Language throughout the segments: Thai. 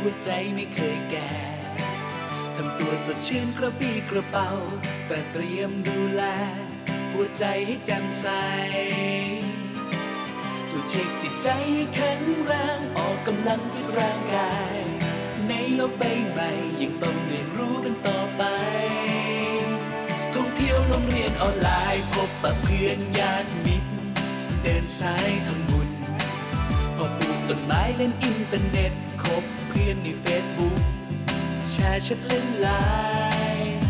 หัวใจไม่เคยแก่ทำตัวสดชื่นกระปี้กระเป๋า แต่เตรียมดูแล หัวใจให้แจ่มใสตรวจเช็คจิตใจให้แข็งแรงออกกำลังฟิตร่างกาย ในโลกใบใหม่ยังต้องเรียนรู้กันต่อไป ท่องเที่ยวโรงเรียนออนไลน์พบปะเพื่อนญาติมิตร เดินสายทำบุญพอปลูกต้นไม้เล่นอินเทอร์เน็ตคบ เพื่อนในเฟซบุ๊กแชร์ชัดเล่นไลน์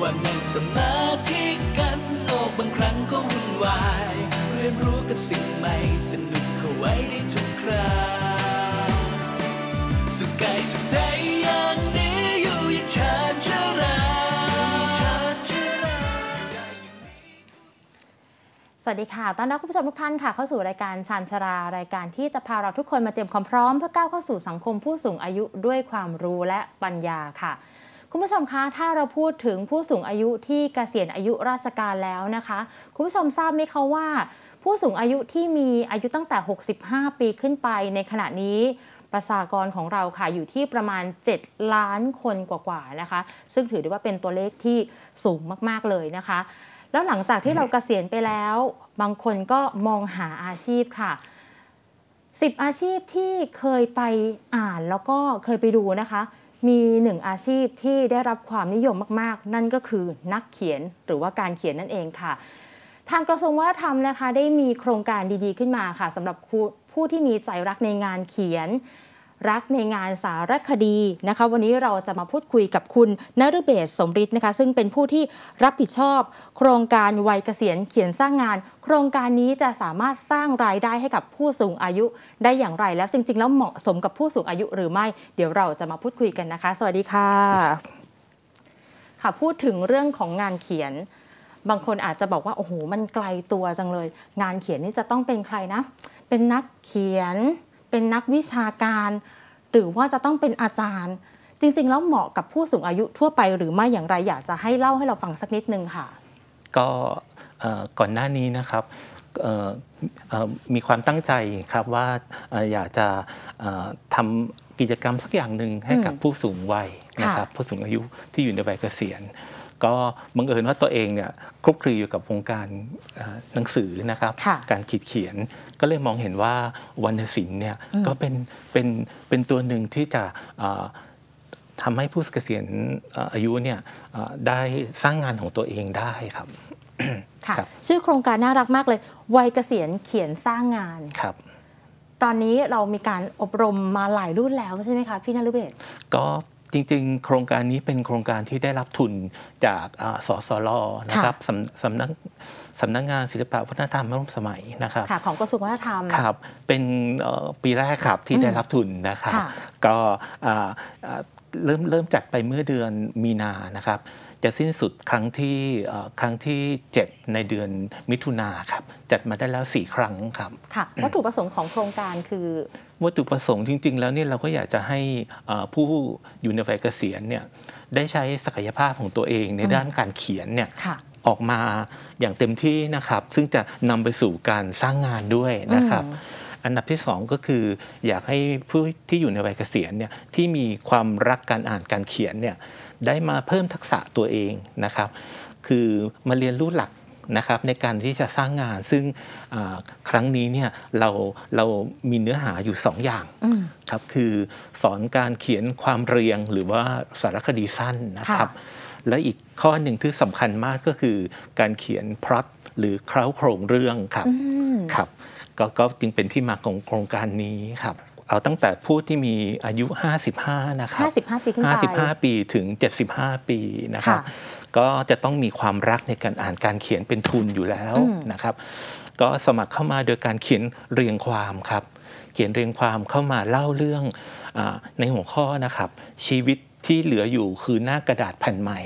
ว่านั่งสมาธิกันโลกบางครั้งก็วุ่นวายเรียนรู้กับสิ่งใหม่สนุกเข้าไว้ได้ทุกคราสุขกายสุขใจอย่างนี้อยู่อย่างชาญชร วัสดีค่ะ ต้อนรับคุณผู้ชมทุกท่านค่ะ เข้าสู่รายการชานชรา รายการที่จะพาเราทุกคนมาเตรียมความพร้อมเพื่อก้าวเข้าสู่สังคมผู้สูงอายุด้วยความรู้และปัญญาค่ะ คุณผู้ชมคะ ถ้าเราพูดถึงผู้สูงอายุที่เกษียณอายุราชการแล้วนะคะ คุณผู้ชมทราบไหมคะว่า ผู้สูงอายุที่มีอายุตั้งแต่ 65 ปีขึ้นไปในขณะนี้ประชากรของเราค่ะอยู่ที่ประมาณ 7 ล้านคนกว่าๆนะคะ ซึ่งถือได้ว่าเป็นตัวเลขที่สูงมากๆเลยนะคะ แล้วหลังจากที่เราเกษียณไปแล้ว บางคนก็มองหาอาชีพค่ะ10อาชีพที่เคยไปอ่านแล้วก็เคยไปดูนะคะ มีหนึ่งอาชีพที่ได้รับความนิยมมากๆ นั่นก็คือนักเขียนหรือว่าการเขียนนั่นเองค่ะ ทางกระทรวงวัฒนธรรมนะคะ ได้มีโครงการดีๆขึ้นมาค่ะสำหรับผู้ผู้ที่มีใจรักในงานเขียน รักในงานสารคดีนะคะ วันนี้เราจะมาพูดคุยกับคุณนฤเบศสมฤทธิ์นะคะ ซึ่งเป็นผู้ที่รับผิดชอบ โครงการวัยเกษียณเขียนสร้างงาน โครงการนี้จะสามารถสร้างรายได้ให้กับผู้สูงอายุได้อย่างไร แล้วจริง ๆ แล้วเหมาะสมกับผู้สูงอายุหรือไม่ เดี๋ยวเราจะมาพูดคุยกันนะคะ สวัสดีค่ะ ค่ะพูดถึงเรื่องของงานเขียน บางคนอาจจะบอกว่าโอ้โหมันไกลตัวจังเลย งานเขียนนี่จะต้องเป็นใครนะ เป็นนักเขียน เป็นนักวิชาการ หรือว่าจะต้องเป็นอาจารย์ จริง ๆ แล้วเหมาะกับผู้สูงอายุทั่วไปหรือไม่อย่างไรอยากจะให้เล่าให้เราฟังสักนิดนึงค่ะ ก็เอ่อก่อนหน้านี้นะครับเอ่อเอ่อมีความตั้งใจครับว่าเอ่ออยากจะเอ่อทำกิจกรรมสักอย่างหนึ่งให้กับอืมผู้สูงวัยนะครับผู้สูงอายุที่อยู่ในวัยเกษียณ ก็บังเอิญว่าตัวเองเนี่ยคลุกคลีอยู่กับวงการเอ่อหนังสือนะครับค่ะการขีดเขียนก็เลยมองเห็นว่าวรรณศิลป์เนี่ยอืมก็เป็นเป็นเป็นตัวหนึ่งที่จะเอ่อทำให้ผู้เกษียณเอ่ออายุเนี่ยเอ่อได้สร้างงานของตัวเองได้ครับค่ะครับชื่อโครงการน่ารักมากเลย วัยเกษียณเขียนสร้างงานครับ ตอนนี้เรามีการอบรมมาหลายรุ่นแล้วใช่ไหมคะพี่นฤเบศก็ จริงๆ โครงการนี้เป็นโครงการที่ได้รับทุนจากอ่าสสลนะครับสำสำนักสำนักงานศิลปวัฒนธรรมร่วมสมัยนะครับค่ะของกระทรวงวัฒนธรรมครับเป็นเอ่อปีแรกครับที่อืมได้รับทุนนะครับค่ะก็อ่าอ่าเริ่มเริ่มจัดไปเมื่อเดือนมีนานะครับจะสิ้นสุดครั้งที่เอ่อครั้งที่ 7 ในเดือนมิถุนาครับจัดมาได้แล้ว 4 ครั้งครับค่ะวัตถุประสงค์ของโครงการคือ วัตถุประสงค์จริง ๆ แล้วเนี่ยเราก็อยากจะให้เอ่อผู้อยู่ในวัยเกษียณเนี่ยได้ใช้ศักยภาพของตัวเองในอืมด้านการเขียนเนี่ยค่ะออกมาอย่างเต็มที่นะครับ ซึ่งจะนำไปสู่การสร้างงานด้วยนะครับอืมอันดับที่สองก็คือ อยากให้ผู้ที่อยู่ในวัยเกษียณเนี่ยที่มีความรักการอ่านการเขียนเนี่ยได้มาเพิ่มทักษะตัวเองนะครับ คือมาเรียนรู้หลัก นะครับในการที่จะสร้างงาน ซึ่งอ่าครั้งนี้เนี่ยเราเรามีเนื้อหาอยู่สองอย่างอืมครับคือสอนการเขียนความเรียงหรือว่าสารคดีสั้นนะครับค่ะและอีกข้อหนึ่งที่สำคัญมากก็คือการเขียนพล็อตหรือเคล้าโครงเรื่องครับอืมครับก็ก็จึงเป็นที่มาของโครงการนี้ครับเอาตั้งแต่ผู้ที่มีอายุ 55 นะครับ 55 ปีขึ้นไป 55 ปีถึง 75 ปีนะครับค่ะ ก็จะต้องมีความรักในการอ่านการเขียนเป็นทุนอยู่แล้วอืมนะครับ ก็สมัครเข้ามาโดยการเขียนเรียงความครับ เขียนเรียงความเข้ามาเล่าเรื่องอาในหัวข้อนะครับ ชีวิตที่เหลืออยู่คือหน้ากระดาษแผ่นใหม่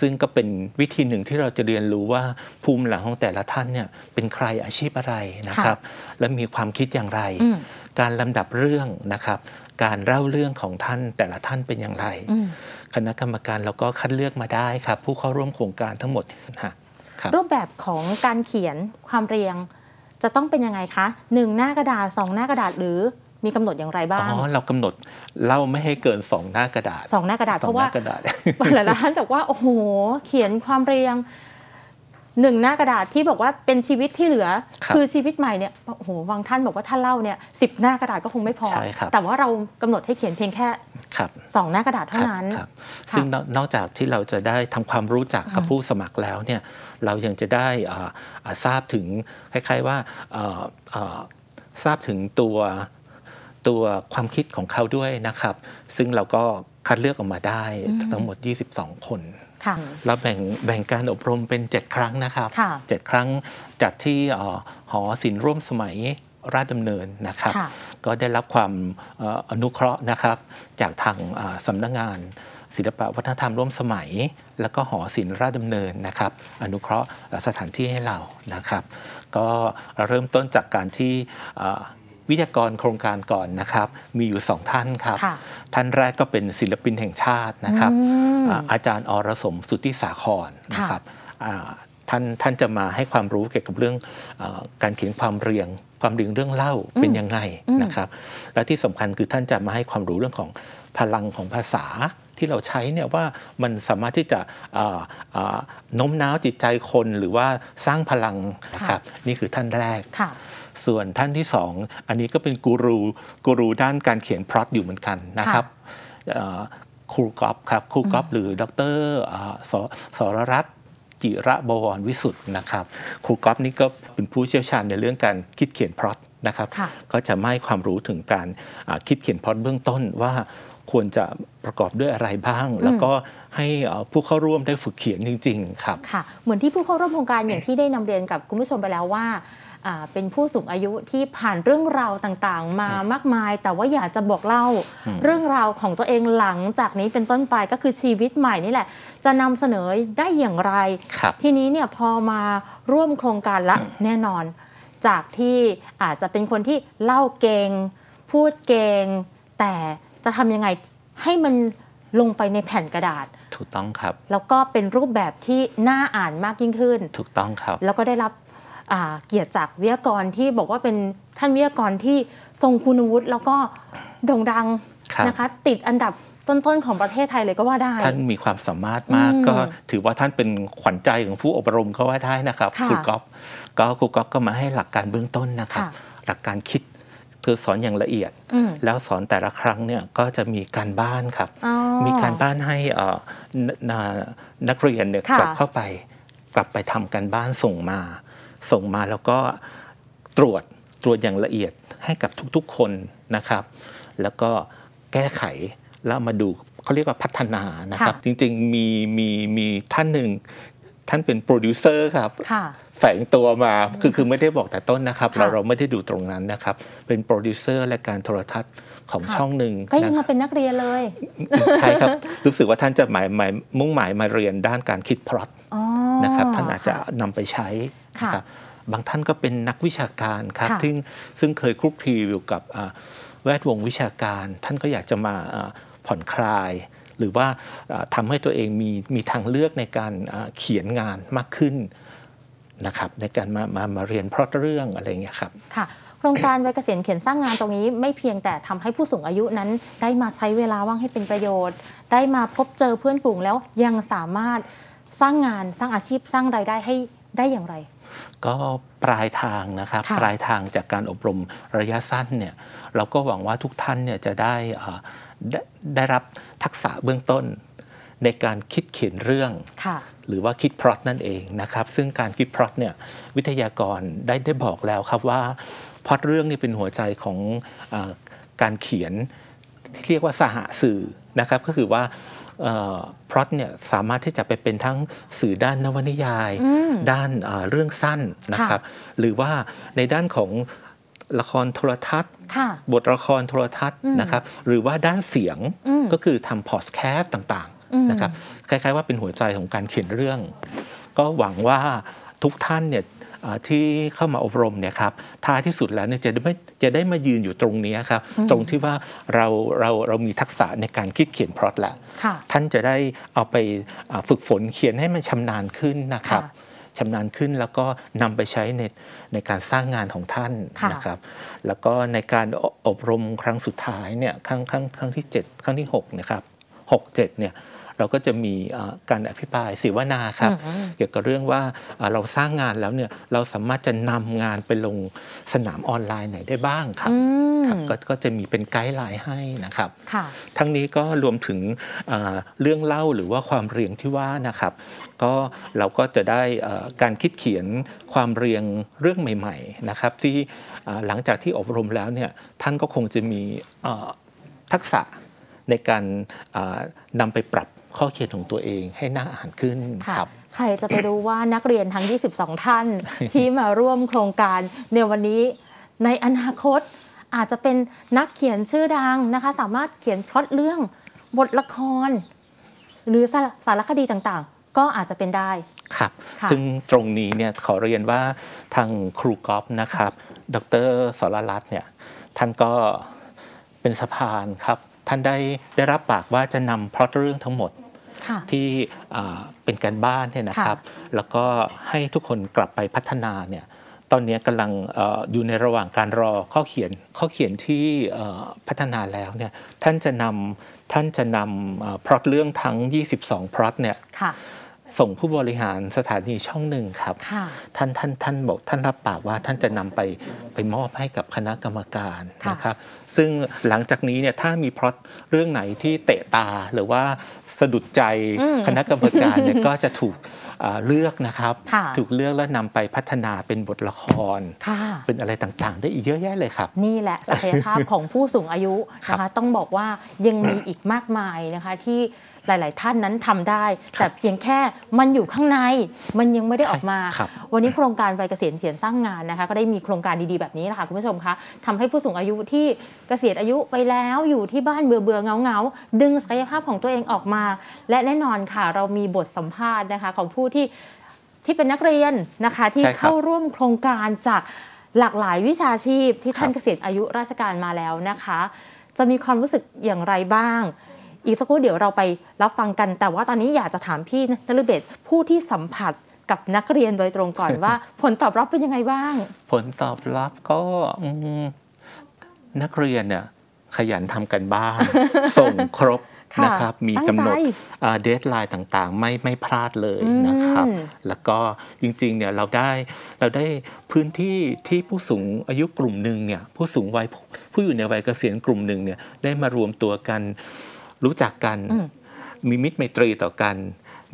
ซึ่งก็เป็นวิธีหนึ่งที่เราจะเรียนรู้ว่าภูมิหลังของแต่ละท่านเนี่ยเป็นใครอาชีพอะไรนะครับ และมีความคิดอย่างไรอืมการลำดับเรื่องนะครับ การเล่าเรื่องของท่านแต่ละท่านเป็นอย่างไรอืม คณะกรรมการเราก็คัดเลือกมาได้ครับผู้เข้าร่วมโครงการทั้งหมดฮะครับรูปแบบของการเขียนความเรียง จะต้องเป็นยังไงคะหนึ่งหน้ากระดาษสองหน้ากระดาษหรือมีกำหนดอย่างไรบ้าง อ๋อ เรากำหนดเล่าไม่ให้เกินสองหน้ากระดาษสองหน้ากระดาษสเพองราะหว่าน้ากระดาษหลายๆท่านบอกว่า โอ้โห เขียนความเรียง หนึ่งหน้ากระดาษที่บอกว่าเป็นชีวิตที่เหลือครับอชีวิตใหม่เนี่ยโอ้โหบางท่านบอกว่าถ้าเล่าเนี่ยสิบหน้ากระดาษก็คงไม่พอใช่ครับแต่ว่าเรากำหนดให้เขียนเพียงแค่ครับสองหน้ากระดาษเท่านั้นครับค่ะซึ่งนอกนอกจากที่เราจะได้ทำความรู้จักกับผู้สมัครแล้วเนี่ยเรายังจะได้อ่าอ่าทราบถึงคล้ายๆว่าเอ่อเอ่อทราบถึงตัวตัวความคิดของเขาด้วยนะครับ ซึ่งเราก็คัดเลือกออกมาได้ทั้งหมด 22 คนค่ะ เราแบ่งแบ่งการอบรมเป็น 7 ครั้งนะครับค่ะเจ็ดครั้งจัดที่เอ่อหอศิลป์ร่วมสมัยราชดำเนินนะครับค่ะก็ได้รับความเอ่ออนุเคราะห์นะครับ จากทางอ่าสำนักงานศิลปวัฒนธรรมร่วมสมัย แล้วก็หอศิลป์ราชดำเนินนะครับ อนุเคราะห์สถานที่ให้เรานะครับ ก็เริ่มต้นจากการที่เอ่อ วิทยากรโครงการก่อนนะครับ มีอยู่สองท่านครับค่ะท่านแรกก็เป็นศิลปินแห่งชาตินะครับอืมอ่าอาจารย์อรสมสุทธิสาครนะครับอ่าท่านท่านจะมาให้ความรู้เกี่ยวกับเรื่องเออการเขียนความเรียง ความเรียงเรื่องเล่าเป็นยังไงนะครับ และที่สำคัญคือท่านจะมาให้ความรู้เรื่องของพลังของภาษาที่เราใช้เนี่ยว่ามันสามารถที่จะเอ่อเอ่อโน้มน้าวจิตใจคนหรือว่าสร้างพลังนะครับนี่คือท่านแรกค่ะ ส่วนท่านที่สองอันนี้ก็เป็นกูรูกูรูด้านการเขียนพล็อตอยู่เหมือนกันนะครับเอ่อครูกอฟครับครูกอฟหรือดรเอ่อสสรรัตน์จิระบวรวิสุทธ์นะครับครูกอฟนี่ก็เป็นผู้เชี่ยวชาญในเรื่องการคิดเขียนพล็อตนะครับค่ะก็จะไม่ความรู้ถึงการอ่าคิดเขียนพล็อตเบื้องต้นว่าควรจะประกอบด้วยอะไรบ้าง แล้วก็ให้เอ่อผู้เข้าร่วมได้ฝึกเขียนจริง ๆ ครับค่ะเหมือนที่ผู้เข้าร่วมโครงการอย่างที่ได้นำเรียนกับคุณผู้ชมไปแล้วว่าอ่า เป็นผู้สูงอายุที่ผ่านเรื่องราวต่างๆ มามากมาย แต่ว่าอยากจะบอกเล่าเรื่องราวของตัวเองหลังจากนี้เป็นต้นไปก็คือชีวิตใหม่นี่แหละ จะนำเสนอได้อย่างไรครับทีนี้เนี่ยพอมาร่วมโครงการละแน่นอน จากที่อาจจะเป็นคนที่เล่าเก่งพูดเก่งแต่จะทำยังไงให้มันลงไปในแผ่นกระดาษ ถูกต้องครับ แล้วก็เป็นรูปแบบที่น่าอ่านมากยิ่งขึ้น ถูกต้องครับ แล้วก็ได้รับอ่า เกียรติจากวิทยากรที่บอกว่าเป็นท่านวิทยากรที่ทรงคุณวุฒิแล้วก็โด่งดังครับนะคะ ติดอันดับต้นๆของประเทศไทยเลยก็ว่าได้ ท่านมีความสามารถมากอืมก็ถือว่าท่านเป็นขวัญใจของผู้อบรมก็ว่าได้นะครับค่ะครูก๊อฟก็ครูก๊อฟก็มาให้หลักการเบื้องต้นนะครับค่ะหลักการคิดคือสอนอย่างละเอียดอืมแล้วสอนแต่ละครั้งเนี่ยก็จะมีการบ้านครับอ๋อมีการบ้านให้เอ่อนนานักเรียนเนี่ยค่ะกลับเข้าไป กลับไปทำการบ้านส่งมา ส่งมาแล้วก็ตรวจตรวจอย่างละเอียดให้กับทุกๆคนนะครับ แล้วก็แก้ไขแล้วมาดูเขาเรียกว่าพัฒนานะครับค่ะจริงๆมีมีมีท่านหนึ่งท่านเป็นโปรดิวเซอร์ครับค่ะแฝงตัวมาคือคือไม่ได้บอกแต่ต้นนะครับค่ะเราเราไม่ได้ดูตรงนั้นนะครับ เป็นโปรดิวเซอร์รายการโทรทัศน์ของค่ะช่องหนึ่งก็ยังนะคมารับเป็นนักเรียนเลย ใช่ครับ รู้สึกว่าท่านจะหมายหมายมุ่งหมายมาเรียนด้านการคิดพล็อตอ๋อ นะครับท่านอาจจะค่นำไปใช้ค่ะนะครับบางท่านก็เป็นนักวิชาการครับค่ะซึ่งซึ่งเคยคลุกคลีอยู่กับอ่าแวดวงวิชาการ ท่านก็อยากจะมาอ่าผ่อนคลาย หรือว่าอ่าทำให้ตัวเองมีมีทางเลือกในการอ่าเขียนงานมากขึ้นนะครับในการมามามาเรียนเพราะเรื่องอะไรอย่างเงี้ยครับค่ะโครงการวัยเกษียณเขียนสร้างงานตรงนี้ไม่เพียงแต่ทำให้ผู้สูงอายุนั้น ได้มาใช้เวลาว่างให้เป็นประโยชน์ ได้มาพบเจอเพื่อนฝูงแล้วยังสามารถ สร้างงานสร้างอาชีพสร้างรายได้ให้ได้อย่างไร ก็ปลายทางนะครับค่ะปลายทางจากการอบรมระยะสั้นเนี่ยเราก็หวังว่าทุกท่านเนี่ยจะได้อ่าได้ได้รับทักษะเบื้องต้นในการคิดเขียนเรื่องค่ะหรือว่าคิดพล็อตนั่นเองนะครับ ซึ่งการคิดพล็อตเนี่ยวิทยากรได้ได้บอกแล้วครับว่าพล็อตเรื่องนี่เป็นหัวใจของอาการเขียนที่เรียกว่าสหสื่อนะครับ ก็คือว่า พล็อตเนี่ยสามารถที่จะไปเป็นทั้งสื่อด้านนวนิยายอืมด้านอ่าเรื่องสั้นนะครับ หรือว่าในด้านของละครโทรทัศน์ค่ะบทละครโทรทัศน์อืมนะครับ หรือว่าด้านเสียงอืมก็คือทำพอดแคสต์ต่างอืมๆนะครับคล้ายๆว่าเป็นหัวใจของการเขียนเรื่อง ก็หวังว่าทุกท่านเนี่ยอ่า ที่เข้ามาอบรมเนี่ยครับท้ายที่สุดแล้วเนี่ยจะได้ไม่จะได้มายืนอยู่ตรงนี้ครับตรงที่ว่าเราเราเรามีทักษะในการคิดเขียนพล็อตแล้วค่ะท่านจะได้เอาไปอ่าฝึกฝนเขียนให้มันชำนาญขึ้นนะครับค่ะชำนาญขึ้นแล้วก็นำไปใช้ในในการสร้างงานของท่านค่ะนะครับ แล้วก็ในการอบรมครั้งสุดท้ายเนี่ยครั้งครั้งครั้งที่ 7 ครั้งที่6นะครับ6 7เนี่ย เราก็จะมีเอ่อการอภิปรายศิวนาครับอืมเกี่ยวกับเรื่องว่าเอ่อเราสร้างงานแล้วเนี่ยเราสามารถจะนำงานไปลงสนามออนไลน์ไหนได้บ้างครับอืมครับก็ก็จะมีเป็นไกด์ไลน์ให้นะครับค่ะทั้งนี้ก็รวมถึงเอ่อเรื่องเล่าหรือว่าความเรียงที่ว่านะครับ ก็เราก็จะได้เอ่อการคิดเขียนความเรียงเรื่องใหม่ ๆนะครับ ที่เอ่อหลังจากที่อบรมแล้วเนี่ยท่านก็คงจะมีเอ่อทักษะในการเอ่อนำไปปรับ ข้อเขียนของตัวเองให้น่าอ่านขึ้นค่ะครับใครจะไปรู้ว่านักเรียนทั้ง 22 ท่านที่มาร่วมโครงการในวันนี้ในอนาคตอาจจะเป็นนักเขียนชื่อดังนะคะ สามารถเขียนพล็อตเรื่องบทละคร หรือสารสารคดีต่างๆ ก็อาจจะเป็นได้ครับค่ะซึ่งตรงนี้เนี่ยขอเรียนว่าทางครูกอล์ฟนะครับ ดรสรรัตน์เนี่ยท่านก็เป็นสะพานครับ ท่านได้ได้รับปากว่าจะนำพล็อตเรื่องทั้งหมดค่ะที่อ่าเป็นการบ้านเนี่ยนะครับ แล้วก็ให้ทุกคนกลับไปพัฒนาเนี่ยตอนนี้กำลังเอออยู่ในระหว่างการรอข้อเขียนข้อเขียนที่เอ่อพัฒนาแล้วเนี่ยท่านจะนำท่านจะนำพล็อตเรื่องทั้ง 22 พล็อตเนี่ยค่ะ ส่งผู้บริหารสถานีช่องหนึ่งครับค่ะท่านท่านท่านบอกท่านรับปากว่าท่านจะนำไปไปมอบให้กับคณะกรรมการค่ะนะครับ ซึ่งหลังจากนี้เนี่ยถ้ามีพล็อตเรื่องไหนที่เตะตาหรือว่าสะดุดใจอืมคณะกรรมการเนี่ยก็จะถูกอ่าเลือกนะครับค่ะถูกเลือกแล้วนำไปพัฒนาเป็นบทละครค่ะเป็นอะไรต่างๆ ได้อีกเยอะแยะเลยครับ นี่แหละศักยภาพของผู้สูงอายุนะครัคะบต้องบอกว่ายังมีอีกมากมายนะคะที่ หลาย ๆ ท่านนั้นทำได้ แต่เพียงแค่มันอยู่ข้างในมันยังไม่ได้ออกมาครับวันนี้โครงการวัยเกษียณเขียนสร้างงานนะคะ ก็ได้มีโครงการดี ๆ แบบนี้แหละค่ะคุณผู้ชมคะทำให้ผู้สูงอายุที่เกษียณอายุไปแล้วอยู่ที่บ้านเบื่อเบื่อเงาเงาๆดึงศักยภาพของตัวเองออกมา และแน่นอนค่ะเรามีบทสัมภาษณ์นะคะของผู้ที่ที่เป็นนักเรียนนะคะที่ใช่ครับเข้าร่วมโครงการจากหลากหลายวิชาชีพที่ท่านครับเกษียณอายุราชการมาแล้วนะคะ จะมีความรู้สึกอย่างไรบ้าง อีกสักครู่เดี๋ยวเราไปรับฟังกัน แต่ว่าตอนนี้อยากจะถามพี่นฤเบศผู้ที่สัมผัสกับนักเรียนโดยตรงก่อนว่า ผลตอบรับเป็นยังไงบ้าง ผลตอบรับก็อืมนักเรียนเนี่ยขยันทำกันบ้านส่งครบค่ะนะครับมีตั้งกำหนดใจเดทไลน์ต่างๆ ไม่ไม่พลาดเลยนะครับอืมแล้วก็จริงๆเนี่ยเราได้เราได้พื้นที่ที่ผู้สูงอายุกลุ่มหนึ่งเนี่ยผู้สูงวัยผู้ผู้อยู่ในวัยเกษียณกลุ่มหนึ่งเนี่ยได้มารวมตัวกัน รู้จักกันอืมมีมิตรไมตรีต่อกัน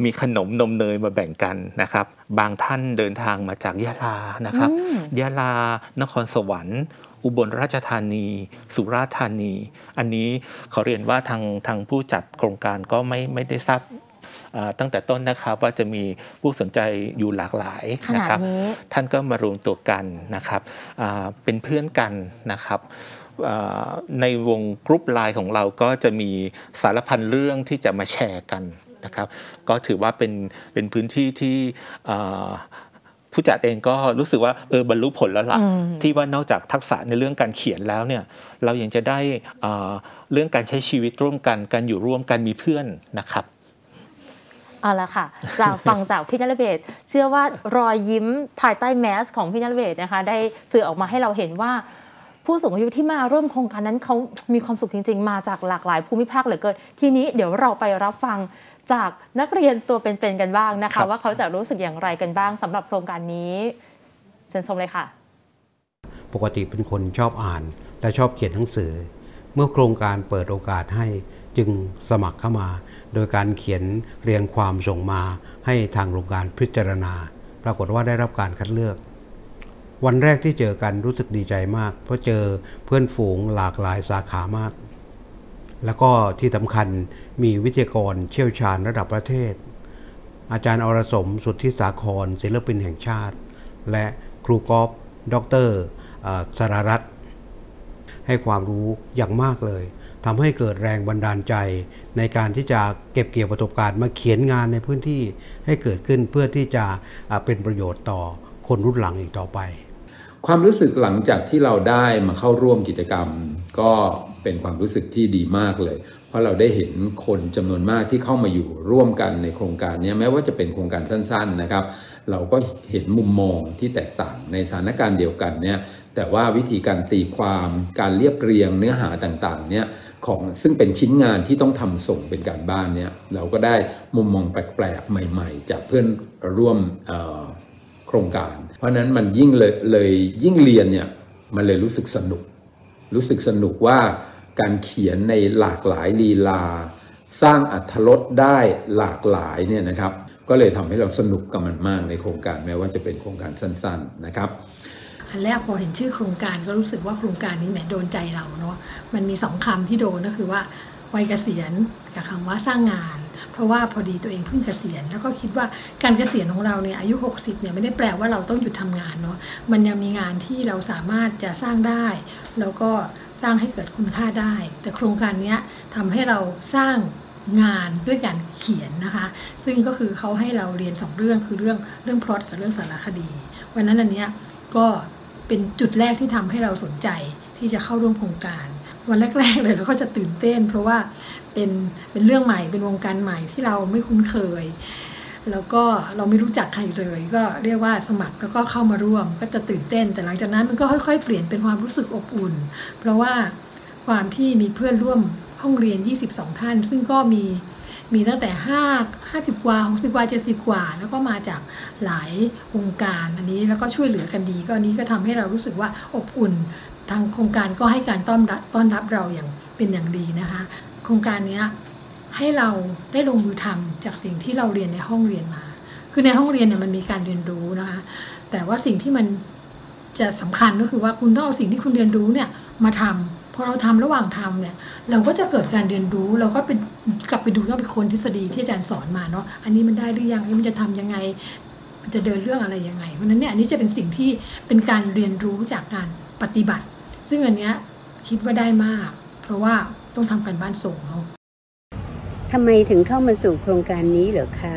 มีขนมนมเนยมาแบ่งกันนะครับ บางท่านเดินทางมาจากยะลานะครับอืมยะลานครสวรรค์อุบลราชธานี สุราษฎร์ธานี อันนี้ขอเรียนว่าทางทางผู้จัดโครงการก็ไม่ไม่ได้ทราบเอ่อตั้งแต่ต้นนะครับว่าจะมีผู้สนใจอยู่หลากหลายขนาดนะครับนี้ท่านก็มารวมตัวกันนะครับอ่าเป็นเพื่อนกันนะครับอ่า ในวงกรุ๊ปไลน์ของเราก็จะมีสารพันเรื่องที่จะมาแชร์กันนะครับ ก็ถือว่าเป็นเป็นพื้นที่ที่อ่าผู้จัดเองก็รู้สึกว่าเออบรรลุผลแล้วล่ะอืมที่ว่านอกจากทักษะในเรื่องการเขียนแล้วเนี่ยเรายังจะได้อ่าเรื่องการใช้ชีวิตร่วมกันการอยู่ร่วมกันมีเพื่อนนะครับเอาละค่ะจากฟังจากพี่นรเบศเชื่อว่ารอยยิ้มภายใต้แมสของพี่นรเบศนะคะ ได้สื่อออกมาให้เราเห็นว่า ผู้สูงอายุที่มาร่วมโครงการนั้นเขามีความสุขจริง ๆ มาจากหลากหลายภูมิภาคเหลือเกินทีนี้เดี๋ยวเราไปรับฟังจากนักเรียนตัวเป็นๆกันบ้างนะครัคะบว่าเขาจะรู้สึกอย่างไรกันบ้างสำหรับโครงการนี้เชิญชมเลยค่ะ ปกติเป็นคนชอบอ่านและชอบเขียนหนังสือ เมื่อโครงการเปิดโอกาสให้จึงสมัครเข้ามา โดยการเขียนเรียงความส่งมาให้ทางโรงการพิจารณา ปรากฏว่าได้รับการคัดเลือก วันแรกที่เจอกันรู้สึกดีใจมาก เพราะเจอเพื่อนฝูงหลากหลายสาขามาก แล้วก็ที่สำคัญมีวิทยากรเชี่ยวชาญระดับประเทศ อาจารย์อรสมสุทธิสาครศิลปินแห่งชาติ และครูกอล์ฟดอกเตอรเอ่อสรารัตให้ความรู้อย่างมากเลยทำให้เกิดแรงบันดาลใจในการที่จะเก็บเกี่ยวประสบการณ์มาเขียนงานในพื้นที่ให้เกิดขึ้นเพื่อที่จะเป็นประโยชน์ต่อคนรุ่นหลังอีกต่อไป ความรู้สึกหลังจากที่เราได้มาเข้าร่วมกิจกรรม ก็เป็นความรู้สึกที่ดีมากเลย เพราะเราได้เห็นคนจำนวนมากที่เข้ามาอยู่ร่วมกันในโครงการนี้แม้ว่าจะเป็นโครงการสั้น ๆนะครับ เราก็เห็นมุมมองที่แตกต่างในสถานการณ์เดียวกันเนี่ยแต่ว่าวิธีการตีความการเรียบเรียงเนื้อหาต่างๆเนี่ยของซึ่งเป็นชิ้นงานที่ต้องทำส่งเป็นการบ้านเนี่ยเราก็ได้มุมมองแปลกๆใหม่ ๆ จากเพื่อนร่วมโครงการ ราะนั้นมันยิ่งเลยเลยยิ่งเรียนเนี่ยมันเลยรู้สึกสนุก รู้สึกสนุกว่าการเขียนในหลากหลายลีลา สร้างอัธรสได้หลากหลายเนี่ยนะครับ ก็เลยทำให้เราสนุกกับมันมากในโครงการแม้ว่าจะเป็นโครงการสั้น ๆนะครับอันแรกพอเห็นชื่อโครงการก็รู้สึกว่าโครงการนี้แหมโดนใจเราเนาะมันมีสองคำที่โดนก็คือว่าวัยเกษียณกับคำว่าสร้างงาน เพราะว่าพอดีตัวเองเพิ่งเกษียณ แล้วก็คิดว่าการเกษียณของเราเนี่ยอายุ 60เนี่ยไม่ได้แปลว่าเราต้องหยุดทำงานเนาะมันยังมีงานที่เราสามารถจะสร้างได้ แล้วก็สร้างให้เกิดคุณค่าได้ แต่โครงการนี้ทำให้เราสร้างงานด้วยการเขียนนะคะ ซึ่งก็คือเขาให้เราเรียน 2 เรื่องคือเรื่องเรื่องพล็อตกับเรื่องสารคดี วันนั้นอันเนี้ยก็เป็นจุดแรกที่ทำให้เราสนใจที่จะเข้าร่วมโครงการ วันแรกๆเลยเราก็จะตื่นเต้น เพราะว่า เป็นเป็นเรื่องใหม่เป็นวงการใหม่ที่เราไม่คุ้นเคย แล้วก็เราไม่รู้จักใครเลย ก็เรียกว่าสมัครแล้วก็เข้ามาร่วมก็จะตื่นเต้น แต่หลังจากนั้นมันก็ค่อย ๆ เปลี่ยนเป็นความรู้สึกอบอุ่น เพราะว่าความที่มีเพื่อนร่วมห้องเรียน 22 ท่าน ซึ่งก็มีมีตั้งแต่ 5 50 กว่า 60 กว่า 70 กว่า แล้วก็มาจากหลายวงการอันนี้แล้วก็ช่วยเหลือกันดีก็นี้ก็ทำให้เรารู้สึกว่าอบอุ่น ทางโครงการก็ให้การต้อนรับต้อนรับเราอย่างเป็นอย่างดีนะคะ โครงการนี้ให้เราได้ลงมือทำจากสิ่งที่เราเรียนในห้องเรียนมา คือในห้องเรียนเนี่ยมันมีการเรียนรู้นะคะ แต่ว่าสิ่งที่มันจะสำคัญก็คือว่าคุณต้องเอาสิ่งที่คุณเรียนรู้เนี่ยมาทำพอเราทำระหว่างทำเนี่ย เราก็จะเกิดการเรียนรู้ เราก็เป็นกลับไปดูก็เป็นคนทฤษฎีที่อาจารย์สอนมาเนาะ อันนี้มันได้หรือยังมันจะทํำยังไง มันจะเดินเรื่องอะไรยังไง เพราะนั้นเนี่ยอันนี้จะเป็นสิ่งที่เป็นการเรียนรู้จากการปฏิบัติ ซึ่งอันเนี้ยคิดว่าได้มาก เพราะว่า ต้องทำการบ้านส่งเนาทำไมถึงเข้ามาสู่โครงการนี้เหรอคะ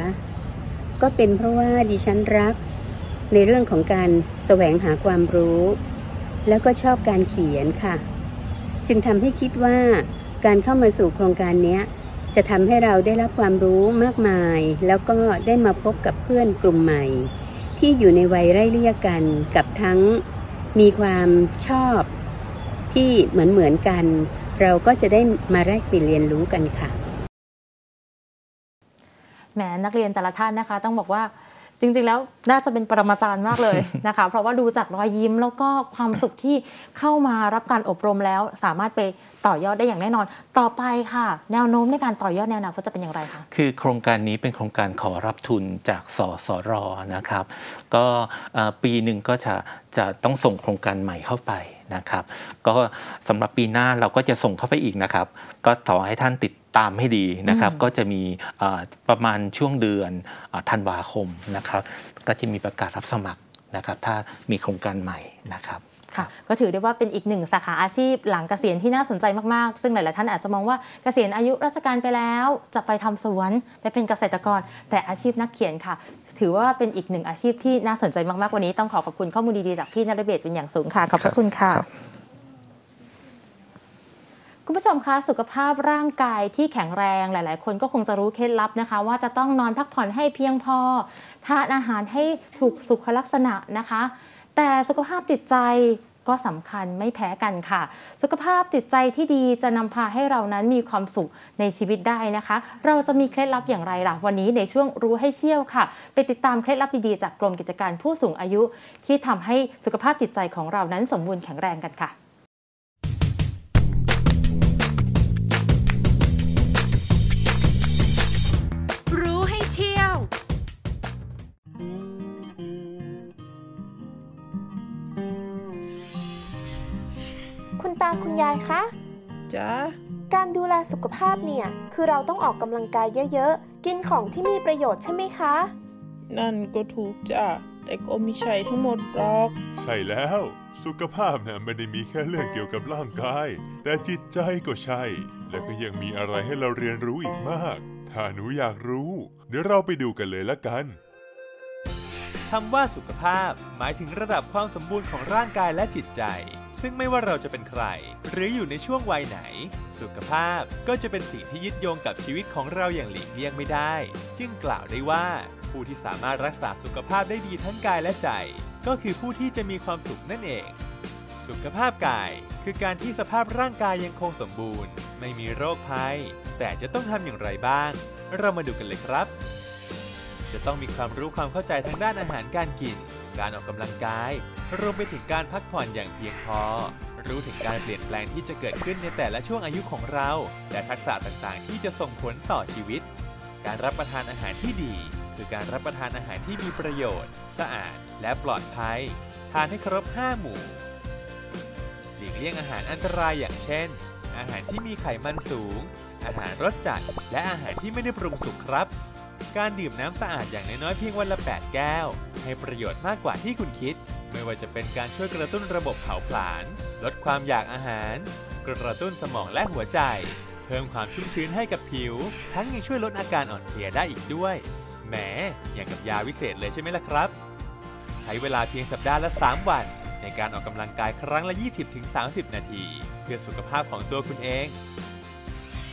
ก็เป็นเพราะว่าดิฉันรัก ในเรื่องของการแสวงหาความรู้ แล้วก็ชอบการเขียนค่ะ จึงทำให้คิดว่าการเข้ามาสู่โครงการนี้จะทำให้เราได้รับความรู้มากมาย แล้วก็ได้มาพบกับเพื่อนกลุ่มใหม่ ที่อยู่ในวัยไร่เลี่ยกันกับทั้งมีความชอบที่เหมือนเหมือนกัน เราก็จะได้มาแลกเปลี่ยนเรียนรู้กันค่ะแหมนักเรียนแต่ละท่านนะคะ ต้องบอกว่า จริง ๆ แล้วน่าจะเป็นปรมาจารย์มากเลยนะคะ เพราะว่าดูจากรอยยิ้มแล้วก็ความสุขที่เข้ามารับการอบรมแล้ว สามารถไปต่อยอดได้อย่างแน่นอน ต่อไปค่ะ แนวโน้มในการต่อยอดแนวนาคตจะเป็นอย่างไรคะคือโครงการนี้เป็นโครงการขอรับทุนจากสสรนะครับ ก็ปีหนึ่งก็จะจะต้องส่งโครงการใหม่เข้าไปนะครับ ก็สำหรับปีหน้าเราก็จะส่งเข้าไปอีกนะครับ ก็ต่อให้ท่านติด ตามให้ดีนะครับ ก็จะมีประมาณช่วงเดือนธันวาคมนะครับ ก็จะมีประกาศรับสมัครนะครับ ถ้ามีโครงการใหม่นะครับค่ะก็ถือได้ว่าเป็นอีกหนึ่งสาขาอาชีพหลังเกษียณที่น่าสนใจมากๆ ซึ่งหลายๆท่านอาจจะมองว่าเกษียณอายุราชการไปแล้ว จะไปทำสวนไปเป็นเกษตรกร แต่อาชีพนักเขียนค่ะ ถือว่าเป็นอีกหนึ่งอาชีพที่น่าสนใจมากๆวันนี้ต้องขอขอบคุณข้อมูลดีๆจากพี่นรเบศเป็นอย่างสูงค่ะขอบพระคุณค่ะคุณ ผู้ชมคะสุขภาพร่างกายที่แข็งแรงหลาย ๆ คนก็คงจะรู้เคล็ดลับนะคะ ว่าจะต้องนอนพักผ่อนให้เพียงพอทานอาหารให้ถูกสุขลักษณะนะคะ แต่สุขภาพจิตใจก็สำคัญไม่แพ้กันค่ะ สุขภาพจิตใจที่ดีจะนำพาให้เรานั้นมีความสุขในชีวิตได้นะคะ เราจะมีเคล็ดลับอย่างไรล่ะ วันนี้ในช่วงรู้ให้เชี่ยวค่ะ ไปติดตามเคล็ดลับดี ๆ จากกรมกิจการผู้สูงอายุ ที่ทำให้สุขภาพจิตใจของเรานั้นสมบูรณ์แข็งแรงกันค่ะ ตาคุณยายคะจ้าการดูแลสุขภาพเนี่ย คือเราต้องออกกำลังกายเยอะๆ กินของที่มีประโยชน์ใช่ไหมคะ นั่นก็ถูกจ้าแต่ก็ไม่ใช่ทั้งหมดหรอก ใช่แล้ว สุขภาพนะไม่ได้มีแค่เรื่องเกี่ยวกับร่างกาย แต่จิตใจก็ใช่ และก็ยังมีอะไรให้เราเรียนรู้อีกมาก ถ้าหนูอยากรู้ เดี๋ยวเราไปดูกันเลยละกันคำว่าสุขภาพหมายถึงระดับความสมบูรณ์ของร่างกายและจิตใจ ซึ่งไม่ว่าเราจะเป็นใคร หรืออยู่ในช่วงวัยไหน สุขภาพก็จะเป็นสิ่งที่ยึดโยงกับชีวิตของเราอย่างหลีกเลี่ยงไม่ได้ จึงกล่าวได้ว่า ผู้ที่สามารถรักษาสุขภาพได้ดีทั้งกายและใจ ก็คือผู้ที่จะมีความสุขนั่นเอง สุขภาพกาย คือการที่สภาพร่างกายยังคงสมบูรณ์ ไม่มีโรคภัย แต่จะต้องทำอย่างไรบ้าง เรามาดูกันเลยครับ จะต้องมีความรู้ความเข้าใจทางด้านอาหารการกิน การออกกำลังกาย รวมไปถึงการพักผ่อนอย่างเพียงพอ รู้ถึงการเปลี่ยนแปลงที่จะเกิดขึ้นในแต่ละช่วงอายุของเรา และทักษะต่างๆ ที่จะส่งผลต่อชีวิต การรับประทานอาหารที่ดี คือการรับประทานอาหารที่มีประโยชน์ สะอาด และปลอดภัย ทานให้ครบ 5 หมู่ หลีกเลี่ยงอาหารอันตรายอย่างเช่น อาหารที่มีไขมันสูง อาหารรสจัด และอาหารที่ไม่ได้ปรุงสุกครับ การดื่มน้ำสะอาดอย่างน้อยๆเพียงวันละ 8 แก้ว ให้ประโยชน์มากกว่าที่คุณคิด ไม่ว่าจะเป็นการช่วยกระตุ้นระบบเผาผลาญ ลดความอยากอาหาร กระตุ้นสมองและหัวใจ เพิ่มความชุ่มชื้นให้กับผิว ทั้งยังช่วยลดอาการอ่อนเพลียได้อีกด้วย แหม อย่างกับยาวิเศษเลยใช่ไหมล่ะครับ ใช้เวลาเพียงสัปดาห์ละ 3 วัน ในการออกกำลังกายครั้งละ 20-30 นาที เพื่อสุขภาพของตัวคุณเอง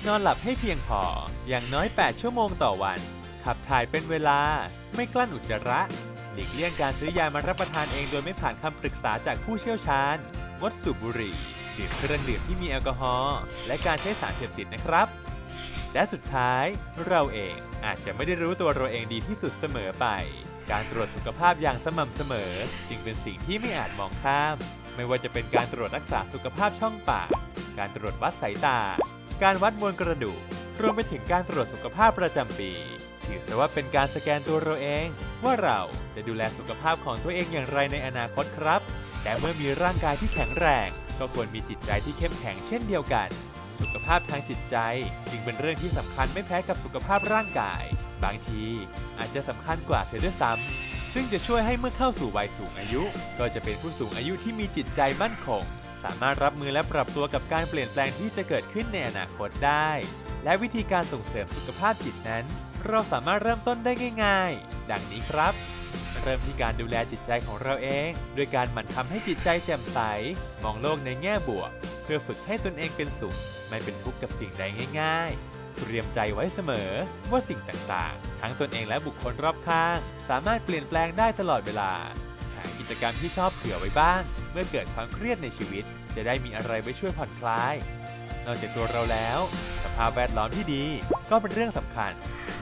นอนหลับให้เพียงพอ อย่างน้อย 8 ชั่วโมงต่อวัน ขับถ่ายเป็นเวลา ไม่กลั้นอุจจาระ หลีกเลี่ยงการซื้อยามารับประทานเองโดยไม่ผ่านคำปรึกษาจากผู้เชี่ยวชาญ งดสูบบุหรี่ดื่มเครื่องดื่มที่มีแอลกอฮอล์และการใช้สารเสพติดนะครับ และสุดท้าย เราเองอาจจะไม่ได้รู้ตัวเราเองดีที่สุดเสมอไป การตรวจสุขภาพอย่างสม่ำเสมอ จึงเป็นสิ่งที่ไม่อาจมองข้าม ไม่ว่าจะเป็นการตรวจรักษาสุขภาพช่องปาก การตรวจวัดสายตา การวัดมวลกระดูกรวมไปถึงการตรวจสุขภาพประจำปี ถือซะว่าเป็นการสแกนตัวเราเอง ว่าเราจะดูแลสุขภาพของตัวเองอย่างไรในอนาคตครับ แต่เมื่อมีร่างกายที่แข็งแรง ก็ควรมีจิตใจที่เข้มแข็งเช่นเดียวกัน สุขภาพทางจิตใจจึงเป็นเรื่องที่สำคัญไม่แพ้กับสุขภาพร่างกาย บางทีอาจจะสำคัญกว่าเสียด้วยซ้ำซึ่งจะช่วยให้เมื่อเข้าสู่วัยสูงอายุ ก็จะเป็นผู้สูงอายุที่มีจิตใจมั่นคง สามารถรับมือและปรับตัวกับการเปลี่ยนแปลงที่จะเกิดขึ้นในอนาคตได้ และวิธีการส่งเสริมสุขภาพจิตนั้น เราสามารถเริ่มต้นได้ง่าย ๆ ดังนี้ครับ เริ่มที่การดูแลจิตใจของเราเอง ด้วยการหมั่นทำให้จิตใจแจ่มใส มองโลกในแง่บวก เพื่อฝึกให้ตนเองเป็นสุข ไม่เป็นทุกข์กับสิ่งใดง่ายๆ เตรียมใจไว้เสมอว่าสิ่งต่างๆ ทั้งตนเองและบุคคลรอบข้าง สามารถเปลี่ยนแปลงได้ตลอดเวลา หากิจกรรมที่ชอบเผื่อไว้บ้าง เมื่อเกิดความเครียดในชีวิต จะได้มีอะไรไว้ช่วยผ่อนคลาย นอกจากตัวเราแล้ว สภาพแวดล้อมที่ดีก็เป็นเรื่องสำคัญ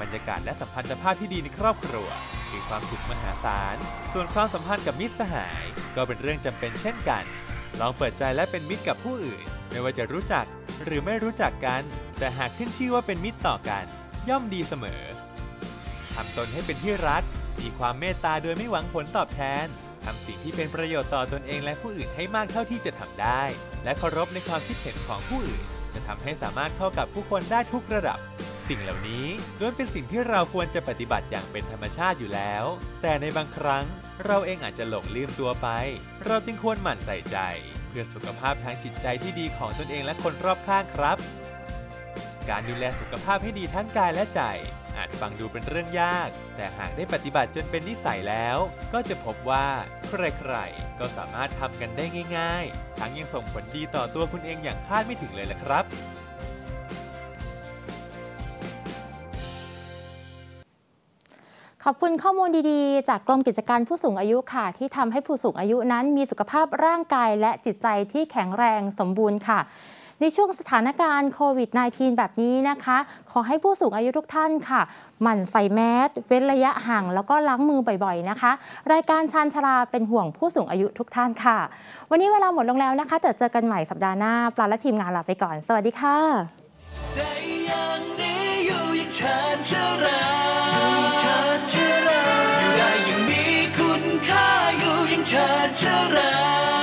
บรรยากาศและสัมพันธภาพที่ดีในครอบครัวคือความสุขมหาศาล ส่วนความสัมพันธ์กับมิตรสหาย ก็เป็นเรื่องจำเป็นเช่นกัน ลองเปิดใจและเป็นมิตรกับผู้อื่น ไม่ว่าจะรู้จักหรือไม่รู้จักกัน แต่หากขึ้นชื่อว่าเป็นมิตรต่อกัน ย่อมดีเสมอทำตนให้เป็นที่รัก มีความเมตตาโดยไม่หวังผลตอบแทนทำสิ่งที่เป็นประโยชน์ต่อตนเองและผู้อื่นให้มากเท่าที่จะทำได้ และเคารพในความคิดเห็นของผู้อื่น จะทำให้สามารถเข้ากับผู้คนได้ทุกระดับ สิ่งเหล่านี้ล้วนเป็นสิ่งที่เราควรจะปฏิบัติอย่างเป็นธรรมชาติอยู่แล้ว แต่ในบางครั้งเราเองอาจจะหลงลืมตัวไป เราจึงควรหมั่นใส่ใจ เพื่อสุขภาพทางจิตใจที่ดีของตนเองและคนรอบข้างครับ การดูแลสุขภาพให้ดีทั้งกายและใจ อาจฟังดูเป็นเรื่องยาก แต่หากได้ปฏิบัติจนเป็นนิสัยแล้ว ก็จะพบว่าใครๆก็สามารถทำกันได้ง่าย ๆ ทั้งยังส่งผลดีต่อตัวคุณเองอย่างคาดไม่ถึงเลยล่ะครับ ขอบคุณข้อมูลดีๆ จากกรมกิจการผู้สูงอายุค่ะ ที่ทำให้ผู้สูงอายุนั้นมีสุขภาพร่างกายและจิตใจที่แข็งแรงสมบูรณ์ค่ะ ในช่วงสถานการณ์โควิด -19 แบบนี้นะคะ ขอให้ผู้สูงอายุทุกท่านค่ะ หมั่นใส่แมสเว้นระยะห่างแล้วก็ล้างมือบ่อยๆนะคะ รายการชานชลาเป็นห่วงผู้สูงอายุทุกท่านค่ะ วันนี้เวลาหมดลงแล้วนะคะจอเจอกันใหม่สัปดาห์หน้าปลาและทีมงานลาไปก่อน สวัสดีค่ะ ชาราอยู่ได้อย่างมีคุณค่าอยู่อย่างชาญชารา